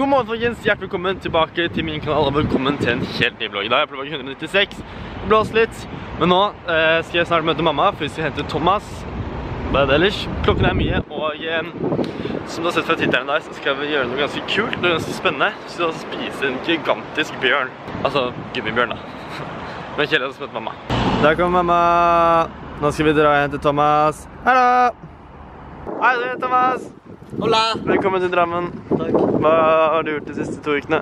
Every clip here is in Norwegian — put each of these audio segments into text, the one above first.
God morgen, folkens. Hjertelig velkommen tilbake til min kanal, og velkommen til en helt ny vlogg. Da er jeg på vlogg 196. Det blåser litt. Men nå eh, skal jeg snart møte mamma, for vi skal hente Thomas. Er det ellers? Klokken er mye, og som du har sett fra tittelen der, så skal vi gjøre noe ganske kult, noe ganske spennende. Vi skal spise en gigantisk bjørn. Altså, gummibjørn da. Men Kjell skal møte mamma. Der kommer mamma. Nå skal vi dra og hente Thomas. Hallo! Hei, du, Thomas. Hola! Velkommen til Drammen. Takk. Hva har du gjort de siste to ukene?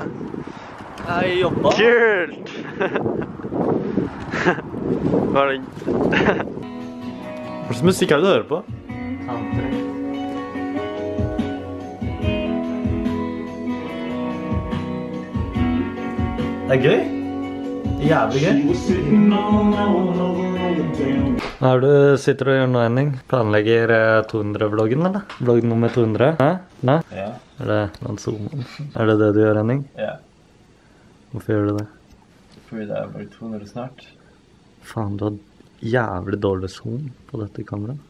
Jeg jobba. Kult! Hva er det? Hva slags musikk er det du hører på? Det er gøy. Jævlig gøy. Hva er det du sitter og gjør nå, Henning? Planlegger 200-vloggen, eller? Vlogg nummer 200? Hæ? Nei? Ja. Er det noen zoomer? Er det det du gjør, Henning? ja. Hvorfor gjør du det? Fordi det er bare 200 snart. Faen, du har jævlig dårlig zoom på dette kameraet.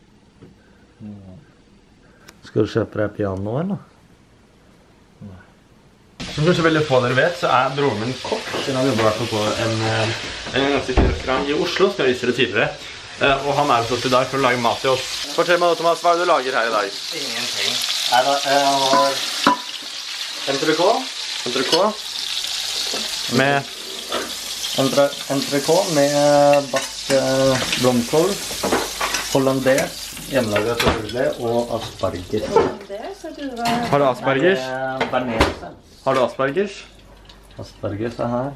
Skal du kjøpe deg piano, eller? Som kanskje veldig få dere vet, så er broren min kokk. Han jobber på en, eh, en ganske fin restaurant i Oslo, som jeg viste dere tidligere. Eh, Og han er hos oss i dag for å lage mat til oss. Fortell meg, Thomas, hva er det du lager her i dag? Ingenting. Jeg har entrecôte. Entrecôte med Entre, entrecôte med bakt eh, blomkål, hollandes, hjemmelaga selvfølgelig, og asparges. Har du asparges? Eh, Bearnés. Har du aspergers? Aspergers er her.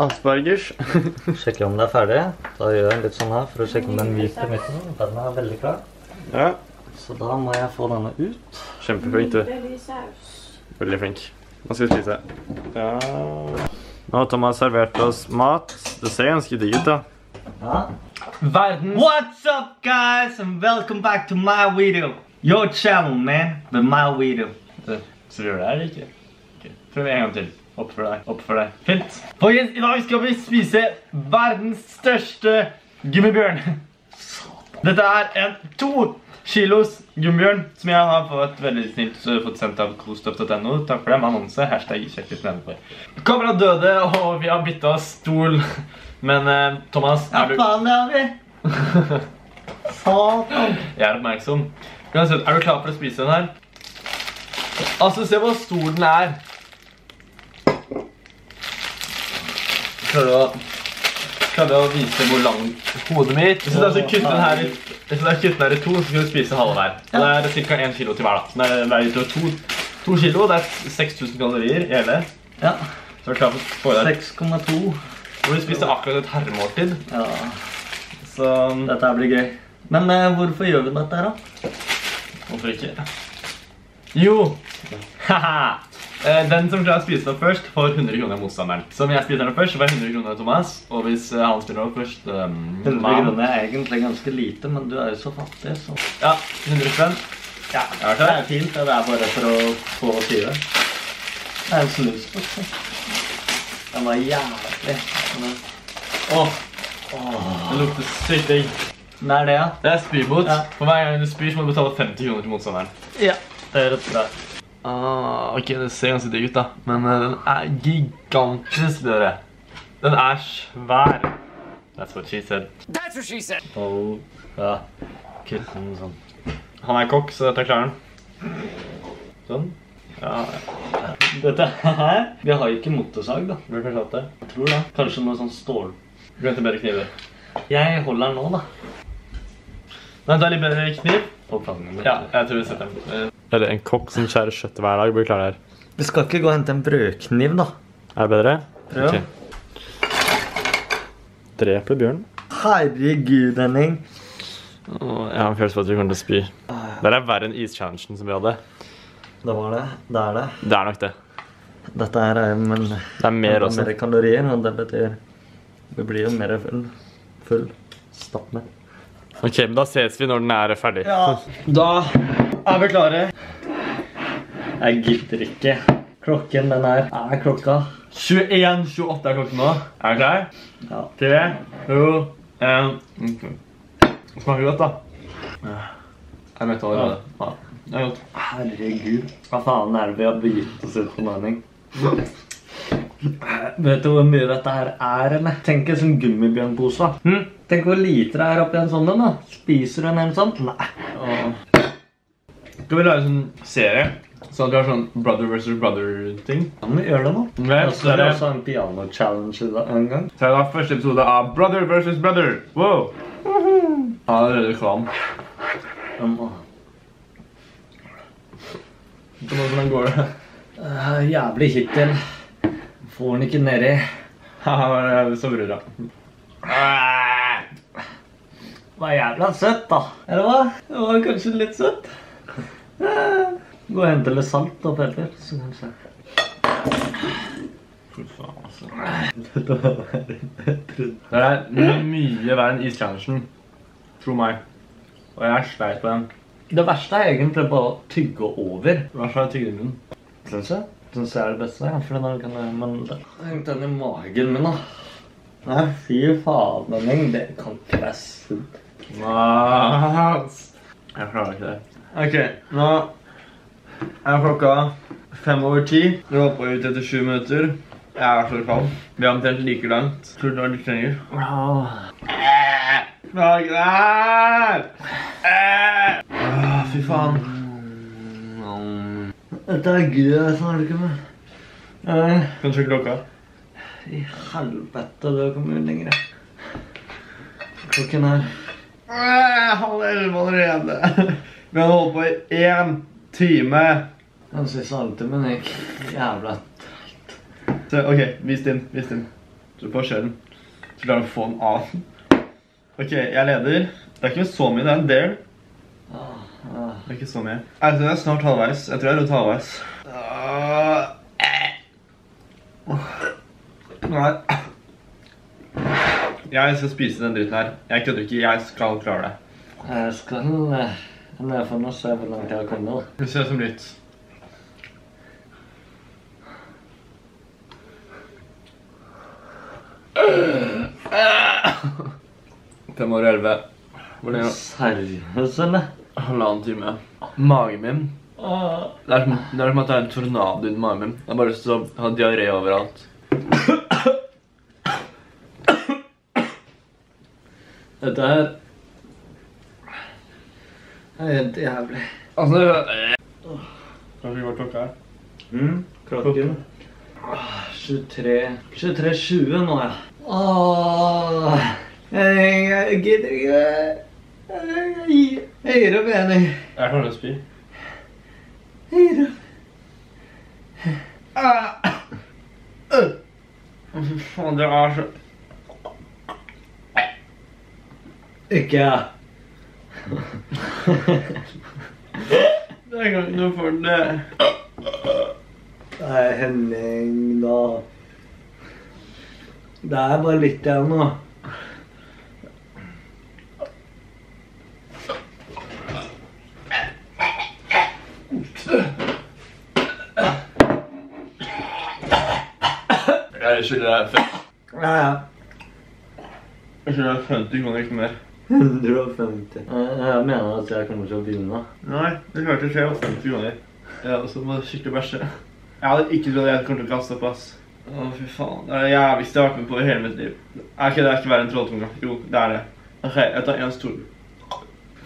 Aspergers. Sjekke om det er ferdig. Da gjør jeg litt sånn her for å sjekke om den hvite i midten. Den er veldig klar. ja. Så da må jeg få denne ut. Kjempeflink, du. Veldig flink. Nå skal vi spise. Ja. Nå har Thomas servert oss mat. Det ser ganske digg ut, da. Ja. Verden. What's up, guys, and welcome back to my video. Your channel, man, but my video. Ser du det her, ikke? Prøv en gang til. Oppfør deg. Oppfør deg. Fint. Folkens, i dag skal vi spise verdens største gummibjørn. Dette er en to kilos gummibjørn som jeg har fått veldig snilt fått sendt av kostuff.no. Takk for det med annonse. Hashtag sjekk litt nedenfor. Kamera døde, og vi har bytta stol. Men eh, Thomas, er du, faen, det har vi. Satan. jeg er oppmerksom. Er du klar for å spise den her? Altså, se hvor stor den er. Du å, prøver å vise hvor langt hodet mitt Hvis altså kutter den her i, hvis jeg kutter den her i to, så skal du spise halve hver. Og Det er ca. 1 kilo til hver. da. Så det er to, to kilo. Det er 6000 kalorier i hele. Ja, Så er du klar for å få i deg 6,2. Hvor du spiste akkurat et herremåltid. Ja, Så dette her blir gøy. Men eh, hvorfor gjør vi dette her, da? Hvorfor ikke? Jo! Haha! Eh, Den som klarer å spise det opp først, får 100 kroner av motstanderen. Så om jeg spiser den opp først, så får jeg 100 kroner av Thomas. Og hvis eh, han spiller opp først um, 100 kroner er egentlig ganske lite, men du er jo så fattig, så Ja, 100 spenn. Ja, Det det. er fint, det er bare for å få syre. Det er en snus, også. Den var jævlig. Åh, det lukter sykt digg. Den er det, ja? Det er spybot. Ja. For hver gang du spyr, så må du betale 50 kroner til motstanderen. Ja. Det er rett bra ut. Ah, ok, det ser ganske digg ut, da. Men eh, den er gigantisk, dere. Den er svær. That's what she said. Oh, ja. Noe sånn. Han er kokk, så dette klarer han. Sånn. Ja, ja. Dette her Vi har ikke motorsag, da. Blir kanskje hatt det. Jeg tror det. Kanskje noe sånn stål. Glemte bedre kniver. Jeg holder den nå, da. Nei, er litt bedre kniv. På. Ja, jeg tror vi setter den. Eller en kokk som skjærer kjøtt hver dag? blir klare det her. Vi skal ikke gå og hente en brødkniv, da. Er det bedre? Prøv. Ok. Dreper bjørn? Herregud, Henning. Åh, Jeg har en følelse på at vi kommer til å spy. Det er verre enn is-challengen som vi hadde. Det var det. Det er det. Det er nok det. Dette er men, Det er mer også. mer kalorier, og det betyr Vi blir jo mer full. Full. Stappmett. Ok, men da ses vi når den er ferdig. Ja, da er vi klare. Jeg gidder ikke. Klokken, den er Er klokka 21.28 er klokken nå. Er du klar? Ja. Tre, to, en. Smaker godt, da. Jeg møtte allerede. Ja. Det er godt. Herregud. Hva faen er det vi har begitt oss ut på nå, Henning? Vet du hvor mye dette her er, eller? Tenk en sånn gummibjørnpose. Hm? Tenk hvor lite det er oppi en sånn en, da. Spiser du en en sånn? Nei. Skal vi lage en sånn serie? Sånn at vi har sånn brother versus brother-ting? Kan vi gjøre det nå? Ok, Og så er det er også en piano-challenge en gang. Så er det da første episode av Brother versus Brother. Wow! Han er allerede klam. Jeg må- Hvordan går det? Eh, jævlig hittil. Får den ikke nedi. Haha, det er så bra. Var jævla søtt, da. Eller hva? Det var kanskje litt søtt. Eh, Gå og hente litt salt og pepper, så kanskje Fy faen, altså. Det er mye verre enn ischallengen. Tro meg. Og jeg er sleit på den. Det verste er egentlig bare å tygge over. Hva slags tygge i munnen? Syns jeg. Syns jeg er det beste. Ja, for da kan jeg, men det den i magen min, da. Nei, fy faen, Henning. Det kan ikke være sunt. Jeg klarer ikke det. Ok, nå er klokka fem over ti. Vi var på ut etter sju minutter. Jeg er så kald. Vi er omtrent like langt. Tror du det var litt lenger? Lag! Ah, fy faen. Dette er Gud jeg snakker med. Uh, Kan du sjekke klokka? I helvete, det kommer jo lenger. Klokken er uh, Halv elleve allerede. Vi har holdt på i én time. Den siste halvtimen gikk jævla teit. ok, vis din. Vis din. Så du får skjellen. Så klarer du å få den av. Ok, jeg leder. Det er ikke så mye, det er en del. Ah. Det er ikke så mye. Jeg tror jeg er snart halvveis. Jeg tror jeg er rundt halvveis. Ah, eh. Nei. Jeg skal spise den dritten her. Jeg kødder ikke. Jeg skal klare det. Jeg skal eh, ned for å se hvor langt jeg har kommet. Vi ser som litt. Fem år og elleve. Seriøst, eller? Halvannen time. Magen min det er, som, det er som at det er en tornado i magen min. Jeg har bare lyst til å ha diaré overalt. Dette her er helt jævlig. Altså hva klokka her? Mm, klokken 23 23.20 nå, ja. Åh, jeg gidder ikke. Jeg, jeg, jeg. Klarer å spy. Jeg gir opp. Å, Fy faen, det er så Ikke jeg. Det er ikke noe for det. Nei, Henning, da. Det er bare litt igjen nå. Jeg skylder deg fem- Ja, ja. jeg skylder deg 50 kroner, ikke mer. 150. Jeg, mener at jeg kommer til å vinne. Nei, det klarte ikke jeg. 50 kroner. Ja, og så må du skikkelig bæsje. Jeg hadde ikke trodd jeg kom til å kaste opp, ass. Å, fy faen. Det er det jævligste jeg har vært med på i hele mitt liv. Er ikke det er ikke verre enn trolltunga? Jo, det er det. Ok, jeg tar en stor.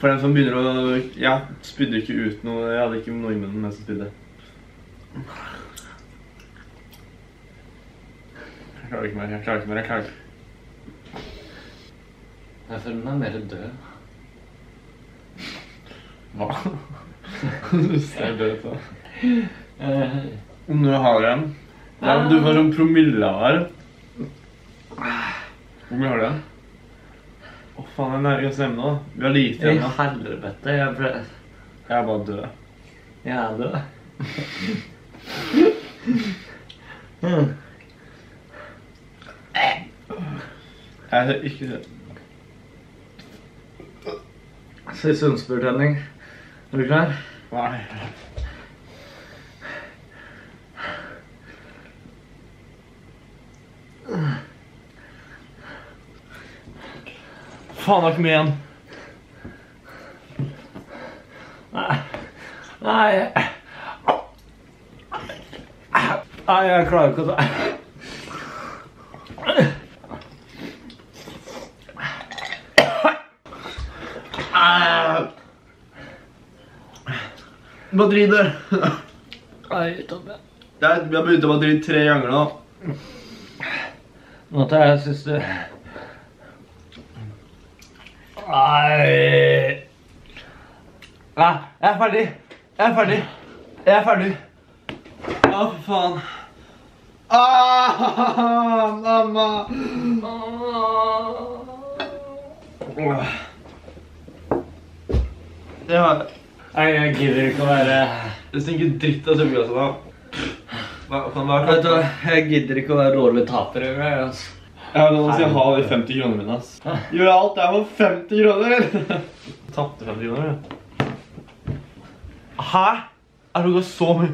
For den som begynner å Jeg spydde ikke ut noe. Jeg hadde ikke noe i munnen mens jeg spydde. Jeg klarer ikke mer. Jeg klarer ikke mer. Jeg klarer ikke. Jeg føler meg mer død. Hva? Du ser død ut, da. Eh, Om du har en ja, men Du har en promille her. Hvor mye har du igjen? Å, faen, jeg nærmer oss hjemme nå. Vi har lite I igjen. da. helvete. Jeg, ble, Jeg er bare død. jeg er død. Jeg hører ikke. Siste innspurt, Er du klar? Nei. Faen, det ikke mye igjen. Nei. Nei, jeg klarer ikke å ta Madrid. Er, vi har begynt å Madrid tre ganger nå. Nå tar jeg siste. Nei. Nei, jeg er ferdig. Jeg er ferdig. Jeg er ferdig. Å, for faen. Ah, mamma! Det har Nei, jeg gidder ikke å være Det stinker dritt av suppeglasset nå. Hva faen, hva er Vet du hva, jeg gidder ikke å være rålig taper. Jeg, altså. Ja, nå skal jeg ha de 50 kronene mine, ass. Gjør alt her for 50 kroner! Tapte 50 kroner, ja. Hæ? Er klokka så mye?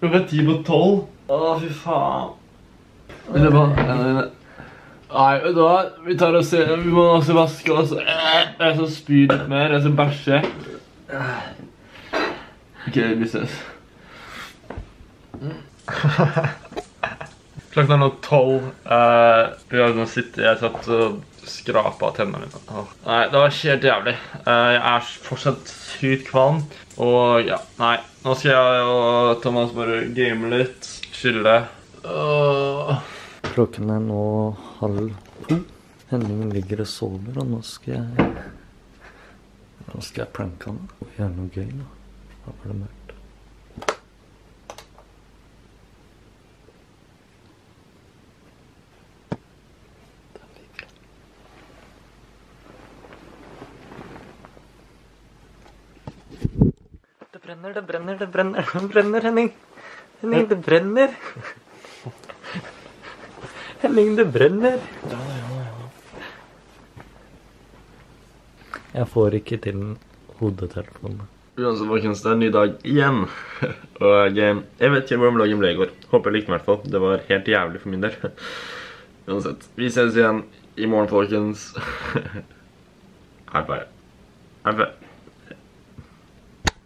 Klokka er ti på tolv. Å, fy faen. Men det var, Nei, vet du hva? Vi tar og ser Vi må også vaske oss. Jeg skal spy litt mer. Jeg skal bæsje. Ok, vi ses. Klokken er nå tolv. Uh, vi har nå sittet Jeg satt og skrapa tennene mine. Nei, det var ikke helt jævlig. Eh, jeg er fortsatt sykt kvalm. Og ja, nei. Nå skal jeg og Thomas bare game litt. Chille. Åh. Klokken er nå halv to. Henning ligger og sover, og nå skal jeg Nå skal jeg pranke han og gjøre noe gøy. da. Da var det mørkt. Det brenner, det brenner, det brenner, det brenner, Henning. Henning, det brenner. Henning, det brenner. Jeg får ikke til hodetelefonen. Uansett, folkens, det er en ny dag igjen. Og eh, jeg vet ikke hvordan dagen ble i går. Håper jeg likte den i hvert fall. Det var helt jævlig for min del. Uansett, vi ses igjen i morgen, folkens. Hei, five. Hei, five.